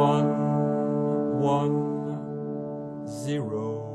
one, one, zero.